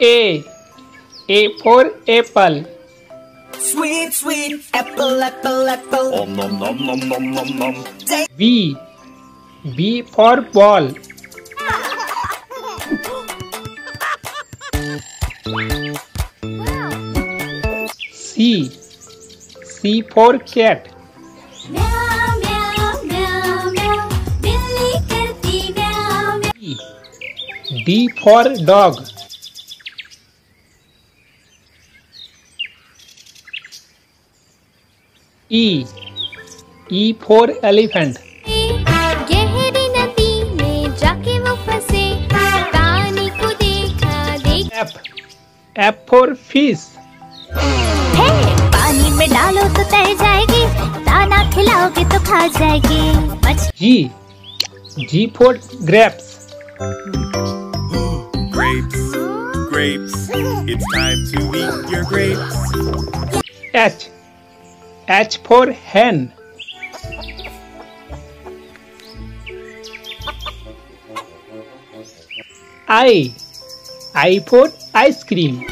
A. A for apple. Sweet, sweet apple, apple, apple. Om nom nom nom nom nom nom. B. B for ball. C. C for cat. म्याऊ म्याऊ म्याऊ म्याऊ बिल्ली करती म्याऊ म्याऊ D. D for dog. E. E for elephant. गहरी नदी में जाके वो फंसे पानी को देखा देख F. F for fish. है पानी में डालो तो तैर जाएगी दाना खिलाओगे तो खा जाएगी G. G for grapes. Grapes, grapes. It's time to eat your grapes. H. H for hen. I. I for ice cream.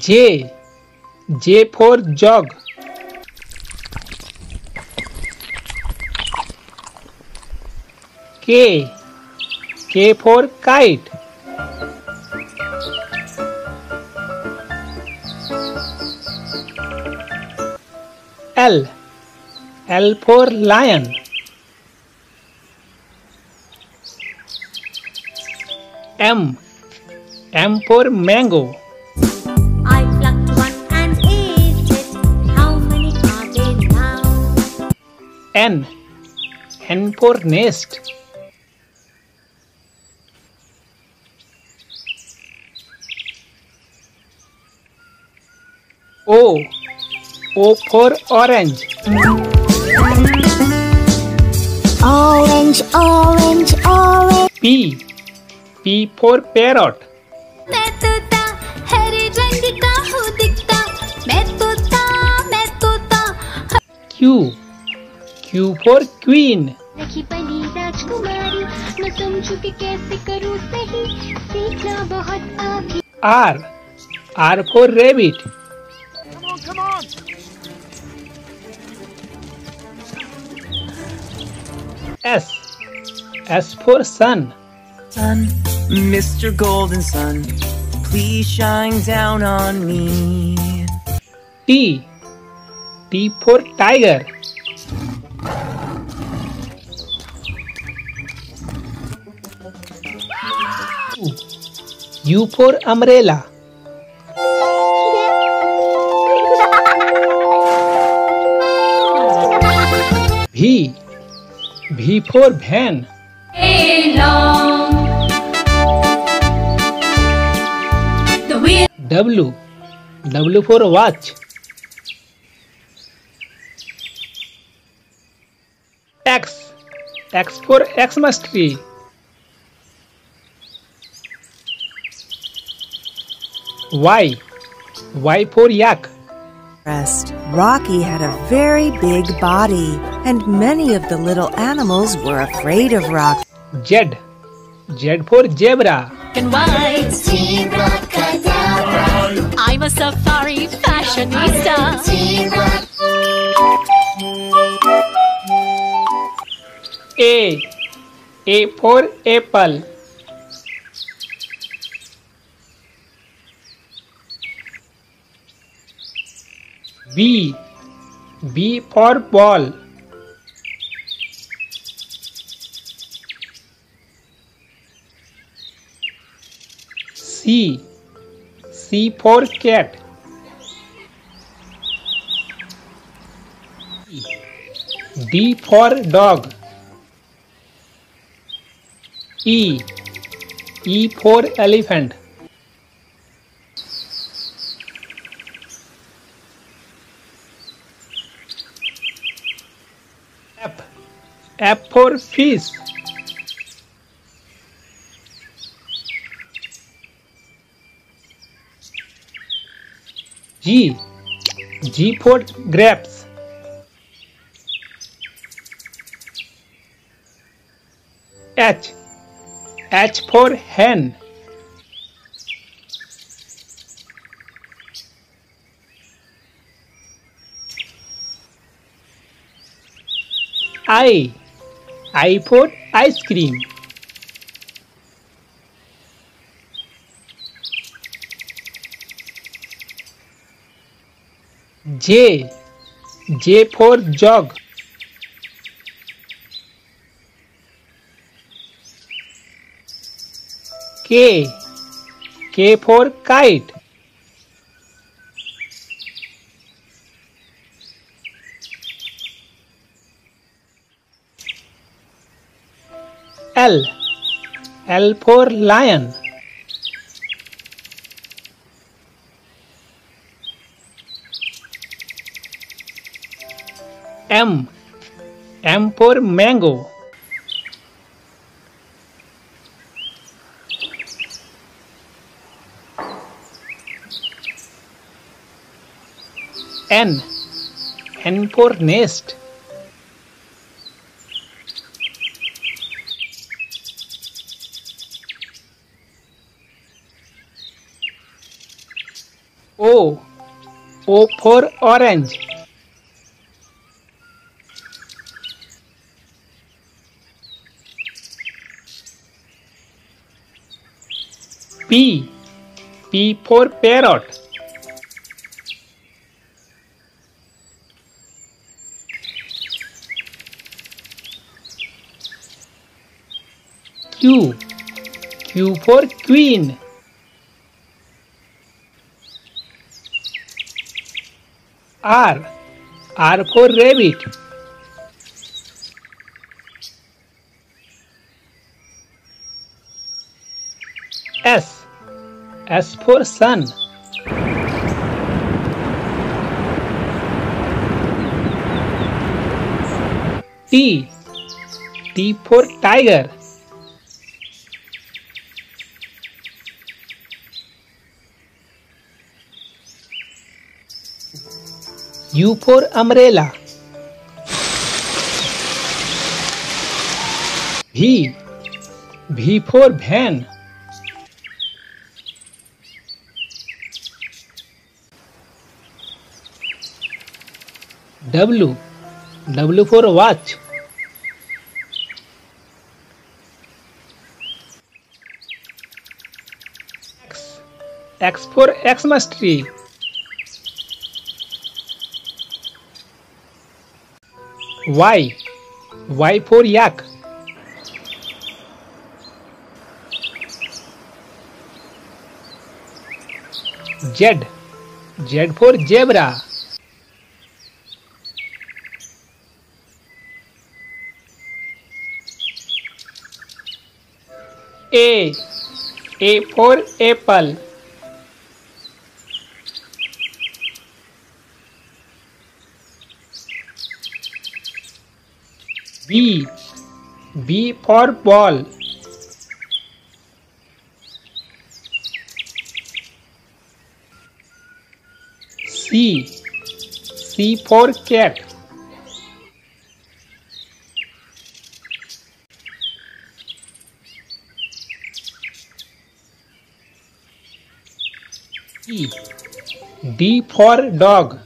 J. J for jog. K. K for kite. L. L for lion. M. M for mango. I plucked one and ate it. How many are there now? N. N for nest. O. O for orange. Orange, orange, orange. P. P for parrot. मैं तोता हरे रंग का हूँ दिखता मैं तोता मैं तोता Q. Q for queen. रखी पली राजकुमारी मैं समझू कि कैसे करूँ सही सीखना बहुत अभी R. R for rabbit. S. S for sun. Sun, Mr. Golden Sun, please shine down on me. T. T for tiger. U. U for umbrella. V. V for van. W W for watch X X for Xmas tree Y Y for yak Rest. Rocky had a very big body, and many of the little animals were afraid of Rocky. Z. Z for zebra. and white. I'm a safari fashionista. A. A for apple. B. B for ball. C. C for cat. D for dog. E. E for elephant. F for fish. G. G for grapes. H. H for hen. I. For ice cream. J. J for jog. K. K for kite. L. L for lion. M. M for mango. N. N for nest. O. O for orange. P. P for parrot. Q. Q for queen. R. R for rabbit. S. S for sun. T. T for tiger. U for umbrella. V. V for van. W. W for watch. X. X for Xmas tree. Y. Y for yak. Z. Z for zebra. A. A for apple. B. B for ball. C. C for cat. D. D for dog.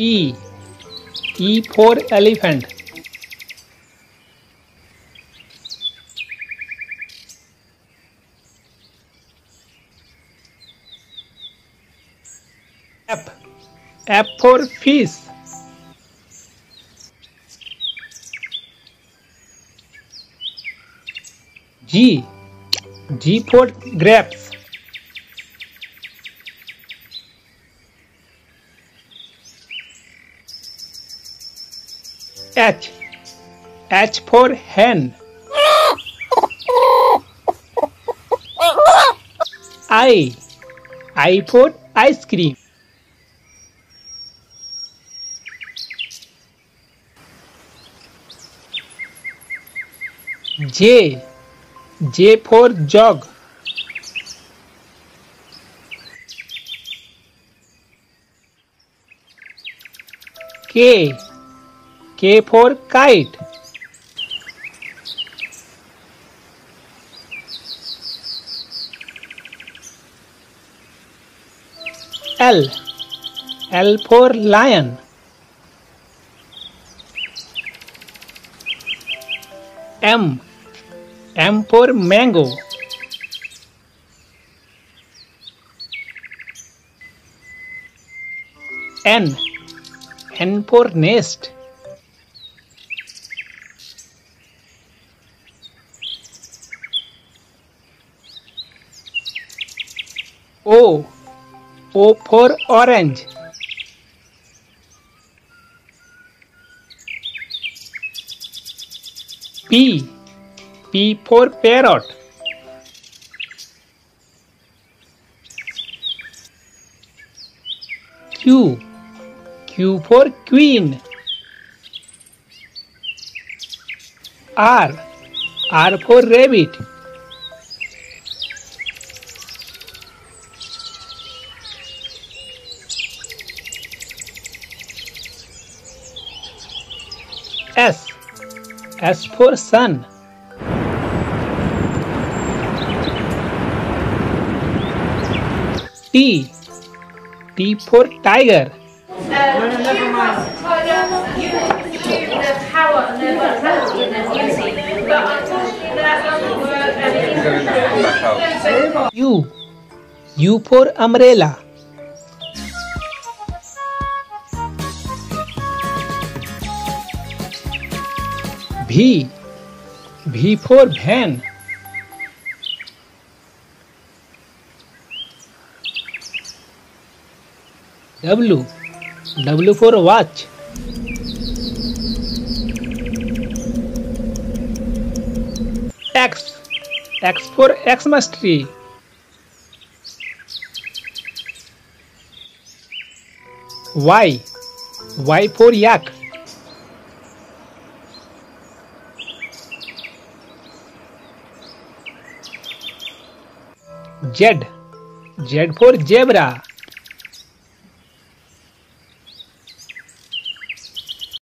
E. E for elephant. F. F for fish. G. G for grapes. H. H for hen. I. I for ice cream. J. J for jog. K. K for kite. L. L for lion. M. M for mango. N. N for nest. O. O for orange. P. P for parrot. Q. Q for queen. R. R for rabbit. S. S for sun. T. T for tiger. U. U for umbrella. V V for van W W for watch X X for Xmas tree Y Y for yak Z. Z for zebra.